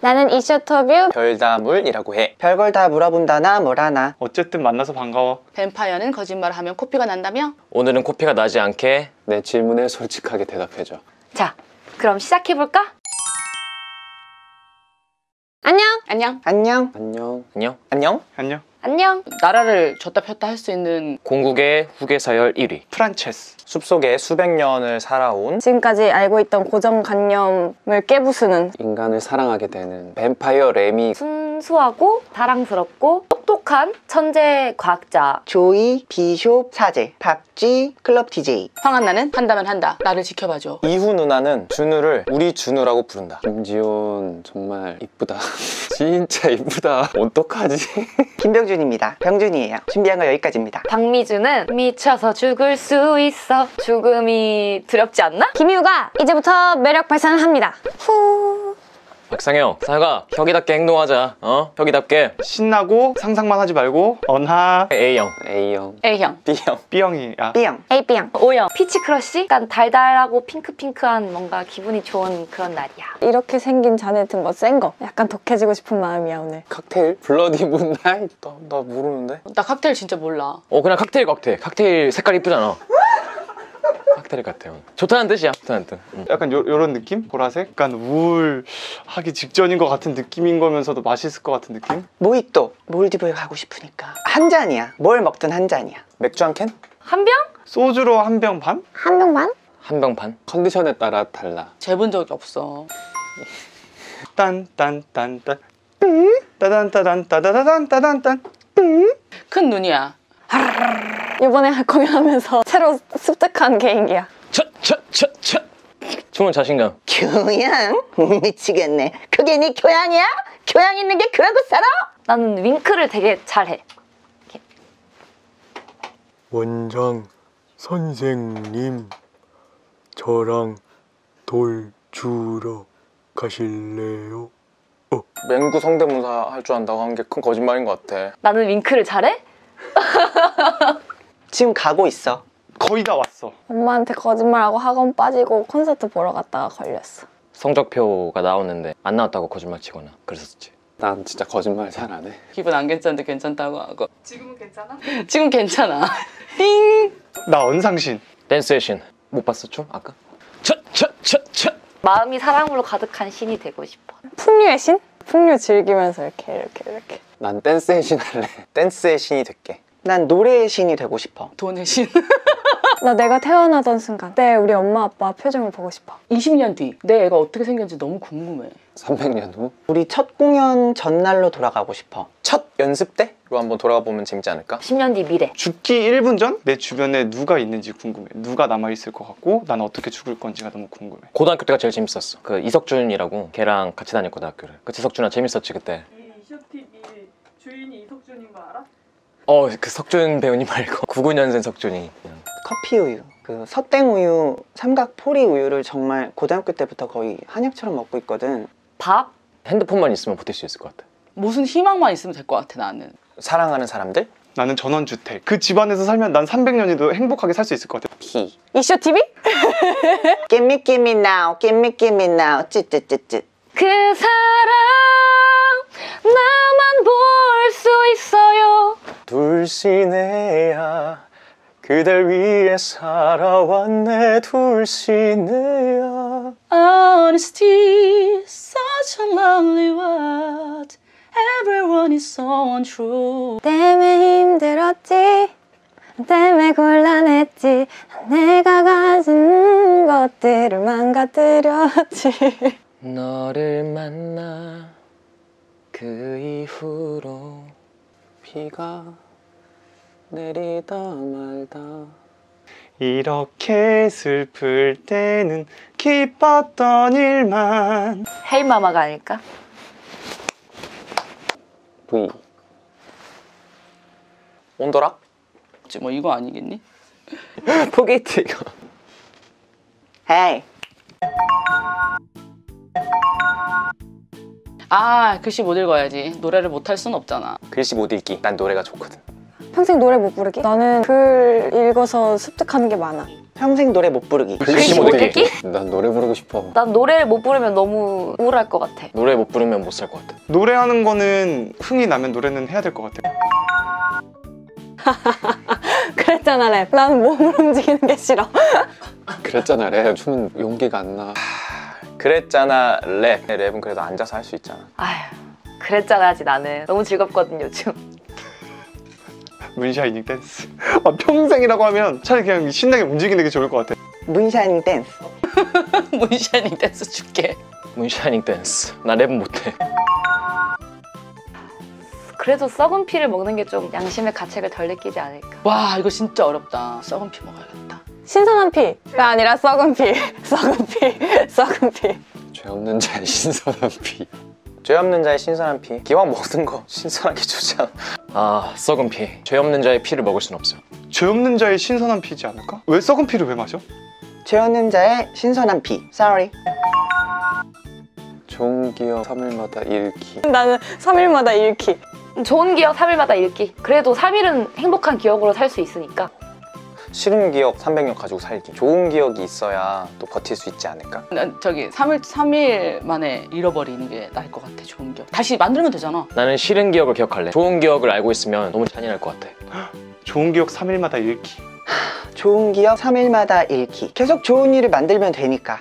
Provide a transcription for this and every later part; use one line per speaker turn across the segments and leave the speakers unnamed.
나는 이쇼터뷰
별다물이라고 해.
별걸 다 물어본다 나 뭐라나
어쨌든 만나서 반가워.
뱀파이어는 거짓말을 하면 코피가 난다며?
오늘은 코피가 나지 않게
내 질문에 솔직하게 대답해줘.
자, 그럼 시작해볼까? 안녕.
안녕.
안녕
안녕.
안녕.
안녕. 안녕.
나라를 줬다 폈다 할 수 있는
공국의 후계 서열 1위.
프란체스.
숲속에 수백 년을 살아온
지금까지 알고 있던 고정관념을 깨부수는
인간을 사랑하게 되는 뱀파이어 레미
순 수하고 사랑스럽고 똑똑한 천재 과학자.
조이 비숍 사제 박쥐 클럽 DJ
황한나는 한다면 한다. 나를 지켜봐줘.
이후 누나는 준우를 우리 준우라고 부른다.
김지훈 정말 이쁘다. 진짜 이쁘다. 어떡하지?
김병준입니다 병준이에요 준비한 거 여기까지입니다
박미주는 미쳐서 죽을 수 있어. 죽음이 두렵지 않나? 김희우가 이제부터 매력 발산을 합니다. 후.
박상영, 사가 혁이답게 행동하자. 어? 혁이답게.
신나고 상상만 하지 말고 언하
A형,
A형.
A형.
B형.
B형이야.
B형
A형. O형. Peach Crush? 약간 달달하고 핑크핑크한 뭔가 기분이 좋은 그런 날이야. 이렇게 생긴 자네한테 뭐센 거. 약간 독해지고 싶은 마음이야 오늘.
칵테일? Bloody Moonnight? 나,
나 모르는데?
나 칵테일 진짜 몰라.
어, 그냥 칵테일 칵테일. 칵테일 색깔 이쁘잖아. 칵테일 같아요. 좋다는 뜻이야. 좋다는 뜻. 응.
약간 요, 요런 느낌? 보라색? 약간 우울하기 직전인 것 같은 느낌인 거면서도 맛있을 것 같은 느낌?
모히또 몰디브에 가고 싶으니까 한 잔이야 뭘 먹든 한 잔이야
맥주 한 캔?
한 병?
소주로 한 병 반?
한 병 반?
한 병 반?
컨디션에 따라 달라.
재본 적이 없어.
딴딴딴딴. 따단 따단 따다다단 따단 딴.
큰 눈이야.
이번에 공연하면서 새로 습득한 개인기야.
차, 차, 차, 차. 춤은 자신감.
교양? 미치겠네 그게 네 교양이야? 교양 있는 게 그러고 살아?
나는 윙크를 되게 잘해.
원장 선생님 저랑 돌 주러 가실래요?
맹구 성대모사 할 줄 안다고 한 게 큰 거짓말인 것 같아.
나는 윙크를 잘해?
지금 가고 있어
거의 다 왔어.
엄마한테 거짓말하고 학원 빠지고 콘서트 보러 갔다가 걸렸어.
성적표가 나오는데 안 나왔다고 거짓말 치거나 그랬었지.
난 진짜 거짓말 잘 안 해.
기분 안 괜찮은데 괜찮다고 하고. 지금은 괜찮아? 지금 괜찮아. 띵!
나 언상신.
댄스의 신. 못 봤어, 춤? 아까? 차, 차, 차, 차.
마음이 사랑으로 가득한 신이 되고 싶어. 풍류의 신? 풍류 즐기면서 이렇게 이렇게 이렇게.
난 댄스의 신 할래.
댄스의 신이 될게.
난 노래의 신이 되고 싶어
돈의 신.
나 내가 태어나던 순간 그때 우리 엄마 아빠 표정을 보고 싶어.
20년 뒤 내 애가 어떻게 생겼는지 너무 궁금해.
300년 후?
우리 첫 공연 전날로 돌아가고 싶어
첫 연습 때로 한번 돌아가 보면 재밌지 않을까?
10년 뒤 미래.
죽기 1분 전 내 주변에 누가 있는지 궁금해. 누가 남아있을 것 같고 난 어떻게 죽을 건지가 너무 궁금해.
고등학교 때가 제일 재밌었어. 그 이석준이라고 걔랑 같이 다녔거든 학교를. 그치 석준아 재밌었지 그때.
이쇼TV 주인이 이석준인 거 알아?
어 그 석준 배우님 말고 99년생 석준이.
커피 우유 그 서땡 우유 삼각 포리 우유를 정말 고등학교 때부터 거의 한약처럼 먹고 있거든
밥?
핸드폰만 있으면 버틸 수 있을 것 같아.
무슨 희망만 있으면 될 것 같아 나는.
사랑하는 사람들?
나는 전원주택. 그 집안에서 살면 난 300년이도 행복하게 살 수 있을 것 같아.
피
이쇼 TV?
Gimme gimme now gimme gimme now 찌찌찌찌
그 사람 나만 볼 수 있어요.
둘시내야 그댈 위해 살아왔네 둘시내야
Honesty, such a lonely word. Everyone is so untrue.
때문에 힘들었지. 때문에 곤란했지. 내가 가진 것들을 망가뜨렸지.
너를 만나 그 이후로
비가 내리다 말다.
이렇게 슬플 때는 기뻤던 일만.
헤이마마가 아닐까?
V.
온도락?
뭐 이거 아니겠니?
포게이트 이거
헤이
아 글씨 못 읽어야지. 노래를 못 할 순 없잖아.
글씨 못 읽기 난 노래가 좋거든
평생 노래 못 부르기? 나는 글 읽어서 습득하는 게 많아.
평생 노래 못 부르기.
글씨 못못
읽기?
읽기.
난 노래 부르고 싶어.
난 노래를 못 부르면 너무 우울할 것 같아.
노래 못 부르면 못 살 것 같아.
노래하는 거는 흥이 나면 노래는 해야 될 것 같아.
그랬잖아, 랩. 나는 몸을 움직이는 게 싫어.
그랬잖아, 랩. 춤은 용기가 안 나.
그랬잖아 랩. 랩은 그래도 앉아서 할 수 있잖아.
아휴, 그랬잖아지 나는. 너무 즐겁거든, 요즘.
moonshining dance. 아, 평생이라고 하면 차라리 그냥 신나게 움직이는 게 좋을 것 같아.
moonshining dance. moonshining dance 줄게.
moonshining dance. 나 랩은 못해.
그래도 썩은 피를 먹는 게 좀 양심의 가책을 덜 느끼지 않을까.
와 이거 진짜 어렵다. 썩은 피 먹어야겠다.
신선한 피가 아니라 썩은 피. 썩은 피. 썩은 피.
죄 없는 자의 신선한 피.
죄 없는 자의 신선한 피. 기왕 먹는 거 신선하게 좋잖아. 아 썩은 피. 죄 없는 자의 피를 먹을 순 없어요.
죄 없는 자의 신선한 피지 않을까? 왜 썩은 피를 왜 마셔?
죄 없는 자의 신선한 피. Sorry.
좋은 기억 3일마다 잃기.
나는 3일마다 잃기. 좋은 기억 3일마다 읽기. 그래도 3일은 행복한 기억으로 살 수 있으니까.
싫은 기억 300년 가지고 살기. 좋은 기억이 있어야 또 버틸 수 있지 않을까?
난 저기 3일 3일 만에 잃어버리는 게 나을 것 같아. 좋은 기억. 다시 만들면 되잖아.
나는 싫은 기억을 기억할래. 좋은 기억을 알고 있으면 너무 잔인할 것 같아.
좋은 기억 3일마다 잃기.
좋은 기억 3일마다 잃기. 계속 좋은 일을 만들면 되니까.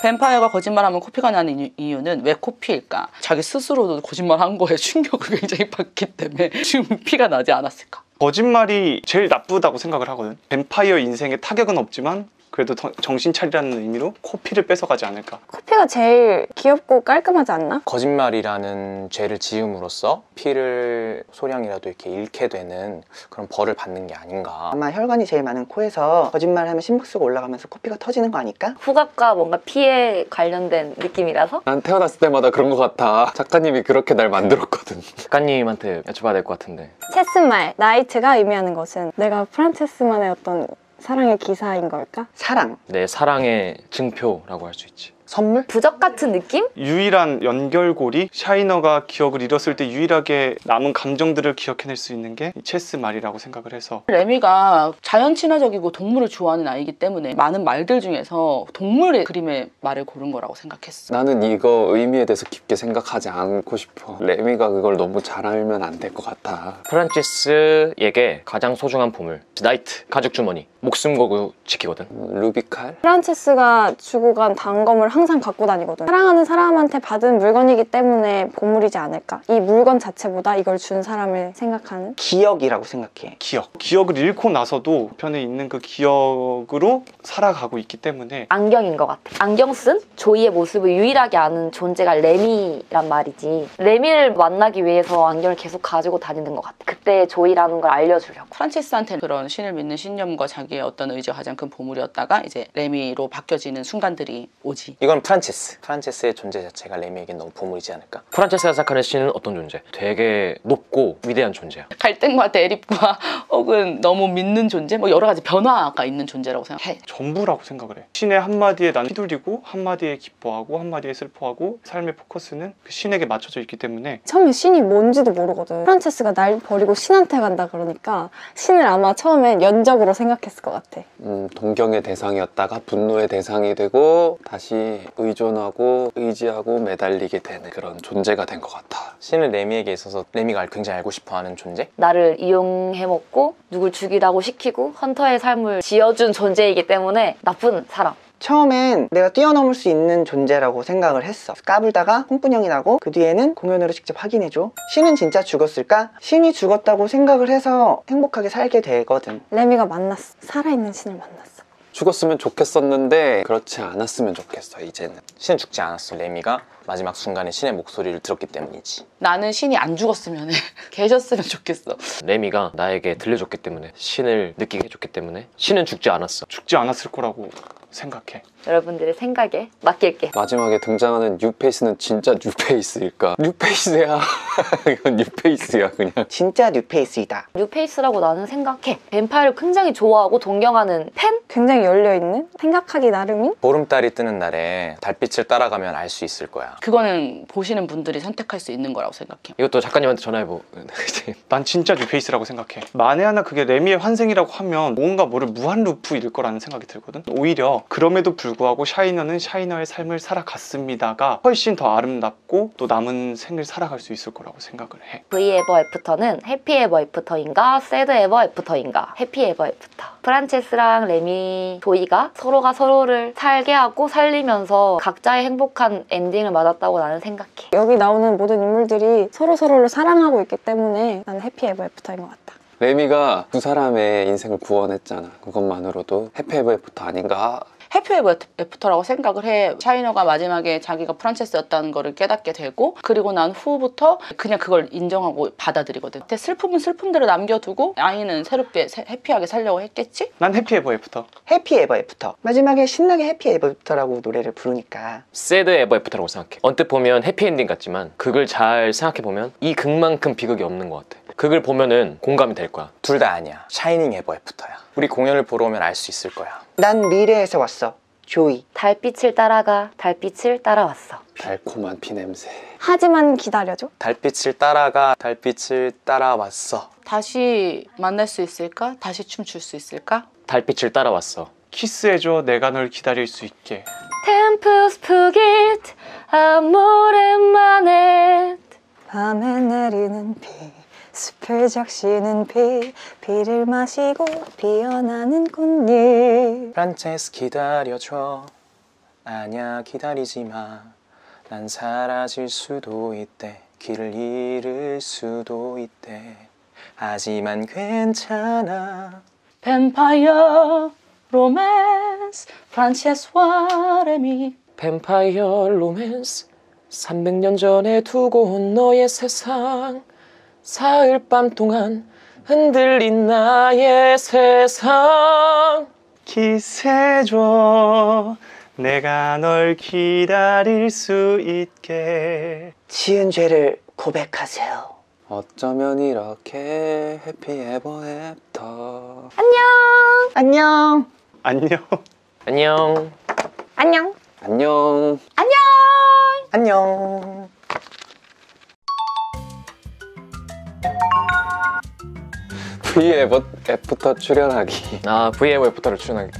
뱀파이어가 거짓말하면 코피가 나는 이유- 이유는 왜 코피일까? 자기 스스로도 거짓말한 거에 충격을 굉장히 받기 때문에 지금 피가 나지 않았을까?
거짓말이 제일 나쁘다고 생각을 하거든. 뱀파이어 인생에 타격은 없지만 그래도 더- 정신 차리라는 의미로 코피를 뺏어가지 않을까.
코피가 제일 귀엽고 깔끔하지 않나?
거짓말이라는 죄를 지음으로써 피를 소량이라도 이렇게 잃게 되는 그런 벌을 받는 게 아닌가.
아마 혈관이 제일 많은 코에서 거짓말하면 심박수가 올라가면서 코피가 터지는 거 아닐까?
후각과 뭔가 피에 관련된 느낌이라서
난 태어났을 때마다 그런 것 같아. 작가님이 그렇게 날 만들었거든.
작가님한테 여쭤봐야 될 것 같은데.
체스말, 나이트가 의미하는 것은 내가 프란체스만의 어떤 사랑의 기사인 걸까?
사랑.
내 사랑의 증표라고 할 수 있지.
선물?
부적 같은 느낌?
유일한 연결고리 샤이너가 기억을 잃었을 때 유일하게 남은 감정들을 기억해낼 수 있는 게이 체스 말이라고 생각을 해서
레미가 자연 친화적이고 동물을 좋아하는 아이기 때문에 많은 말들 중에서 동물의 그림의 말을 고른 거라고 생각했어.
나는 이거 의미에 대해서 깊게 생각하지 않고 싶어. 레미가 그걸 너무 잘 알면 안 될 것 같아.
프란치스에게 가장 소중한 보물. 나이트. 가죽 주머니. 목숨 걸고 지키거든.
음, 루비칼?
프란체스가 주고 간 단검을 항상 갖고 다니거든. 사랑하는 사람한테 받은 물건이기 때문에 보물이지 않을까? 이 물건 자체보다 이걸 준 사람을 생각하는?
기억이라고 생각해.
기억. 기억을 잃고 나서도 편에 있는 그 기억으로 살아가고 있기 때문에
안경인 것 같아. 안경 쓴 조이의 모습을 유일하게 아는 존재가 레미란 말이지. 레미를 만나기 위해서 안경을 계속 가지고 다니는 것 같아. 그때 조이라는 걸 알려주려고.
프란체스한테는 그런 신을 믿는 신념과 자기의 어떤 의지가 가장 큰 보물이었다가 이제 레미로 바뀌어지는 순간들이 오지.
이건 프란체스. 프란체스의 존재 자체가 레미에겐 너무 보물이지 않을까? 프란체스가 생각하는 신은 어떤 존재? 되게 높고 위대한 존재야.
갈등과 대립과 혹은 너무 믿는 존재, 뭐 여러 가지 변화가 있는 존재라고 생각해.
전부라고 생각을 해. 신의 한마디에 난 휘둘리고 한마디에 기뻐하고 한마디에 슬퍼하고 삶의 포커스는 그 신에게 맞춰져 있기 때문에
처음에 신이 뭔지도 모르거든. 프란체스가 날 버리고 신한테 간다 그러니까 신을 아마 처음엔 연적으로 생각했을 것 같아.
음, 동경의 대상이었다가 분노의 대상이 되고 다시 의존하고 의지하고 매달리게 되는 그런 존재가 된 것 같아.
신은 레미에게 있어서 레미가 굉장히 알고 싶어하는 존재?
나를 이용해먹고 누굴 죽이라고 시키고 헌터의 삶을 지어준 존재이기 때문에 나쁜 사람.
처음엔 내가 뛰어넘을 수 있는 존재라고 생각을 했어. 까불다가 홍군형이 나고 그 뒤에는 공연으로 직접 확인해줘. 신은 진짜 죽었을까? 신이 죽었다고 생각을 해서 행복하게 살게 되거든.
레미가 만났어. 살아있는 신을 만났어.
죽었으면 좋겠었는데 그렇지 않았으면 좋겠어 이제는.
신은 죽지 않았어. 레미가 마지막 순간에 신의 목소리를 들었기 때문이지.
나는 신이 안 죽었으면 계셨으면 좋겠어.
레미가 나에게 들려줬기 때문에 신을 느끼게 해줬기 때문에 신은 죽지 않았어.
죽지 않았을 거라고 생각해.
여러분들의 생각에 맡길게.
마지막에 등장하는 뉴페이스는 진짜 뉴페이스일까? 뉴페이스야. 이건 뉴페이스야 그냥.
진짜 뉴페이스이다.
뉴페이스라고 나는 생각해. 뱀파이어를 굉장히 좋아하고 동경하는 팬?
굉장히 열려있는 생각하기 나름인
보름달이 뜨는 날에 달빛을 따라가면 알 수 있을 거야.
그거는 보시는 분들이 선택할 수 있는 거라고 생각해요.
이것도 작가님한테 전화해보.
난 진짜 뉴페이스라고 생각해. 만에 하나 그게 레미의 환생이라고 하면 뭔가 뭐를 무한 루프일 거라는 생각이 들거든. 오히려 그럼에도 불구하고 샤이너는 샤이너의 삶을 살아갔습니다가 훨씬 더 아름답고 또 남은 생을 살아갈 수 있을 거라고 생각을 해.
V 에버 애프터는 해피 에버 애프터인가 sad ever after인가 happy ever after 프란체스랑 레미 조이가 서로가 서로를 살게 하고 살리면서 각자의 행복한 엔딩을 맞았다고 나는 생각해
여기 나오는 모든 인물들이 서로 서로를 사랑하고 있기 때문에 나는 happy ever after인 것 같다.
레미가 두 사람의 인생을 구원했잖아. 그것만으로도 happy ever after 아닌가.
happy ever after라고 생각을 해. 샤이너가 마지막에 자기가 프란체스였다는 거를 깨닫게 되고 그리고 난 후부터 그냥 그걸 인정하고 받아들이거든. 근데 슬픔은 슬픔대로 남겨두고 아이는 새롭게 새- happy하게 살려고 했겠지?
난
happy ever after. happy ever after. 마지막에 신나게 happy ever after라고 노래를 부르니까
sad ever after라고 생각해. 언뜻 보면 해피엔딩 같지만 극을 잘 생각해보면 이 극만큼 비극이 없는 것 같아. 극을 보면은 공감이 될 거야.
둘 다 아니야. shining ever after야. 우리 공연을 보러 오면 알 수 있을 거야.
난 미래에서 왔어. 조이.
달빛을 따라가 달빛을 따라왔어
달콤한 피냄새.
하지만 기다려줘.
달빛을 따라가 달빛을 따라왔어.
다시 만날 수 있을까? 다시 춤출 수 있을까?
달빛을 따라왔어.
키스해줘 내가 널 기다릴 수 있게.
Fugit amore manet
밤에 내리는 비, 숲을 적시는 비, 비를 마시고 피어나는 꽃잎.
프란체스 기다려줘. 아냐 기다리지 마. 난 사라질 수도 있대. 길을 잃을 수도 있대. 하지만 괜찮아.
뱀파이어 로맨스 프란체스 와 레미
뱀파이어 로맨스 300년 전에 두고 온 너의 세상 사흘 밤 동안 흔들린 나의 세상
키스해줘 내가 널 기다릴 수 있게.
지은 죄를 고백하세요.
어쩌면 이렇게 happy ever after.
안녕.
안녕.
안녕
안녕.
안녕.
안녕.
V 에버 애프터 출연하기.
아 V 에버 애프터를 출연할게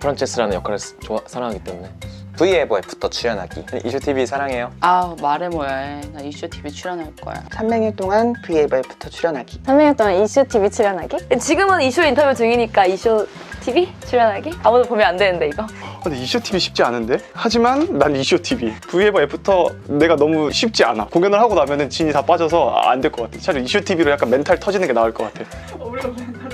프란체스라는 역할을 좋아, 사랑하기 때문에
V 에버 애프터 출연하기. 이쇼 TV 사랑해요.
아 말해 뭐야 나 이쇼 TV 출연할 거야
300일 동안 V 에버 애프터 출연하기.
300일 동안 이쇼 TV 출연하기?
지금은 이쇼터뷰 중이니까 이쇼 TV 출연하기? 아무도 보면 안 되는데 이거
근데 이쇼 TV 쉽지 않은데? 하지만 난 이쇼 TV. V에버 애프터 내가 너무 쉽지 않아. 공연을 하고 나면은 진이 다 빠져서 안 될 것 같아. 차라리 이쇼 TV로 약간 멘탈 터지는 게 나을 것 같아.
어울려 멘탈